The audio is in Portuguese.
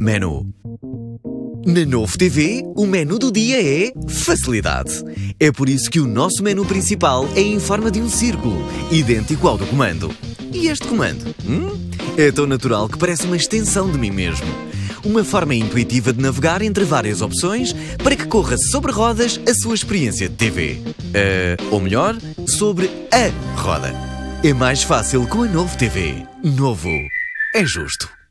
Menu. Na Novo TV, o menu do dia é facilidade. É por isso que o nosso menu principal é em forma de um círculo, idêntico ao do comando. E este comando? Hum? É tão natural que parece uma extensão de mim mesmo. Uma forma intuitiva de navegar entre várias opções para que corra sobre rodas a sua experiência de TV. Uh, ah, ou melhor, sobre a roda. É mais fácil com a Novo TV. Novo. É justo.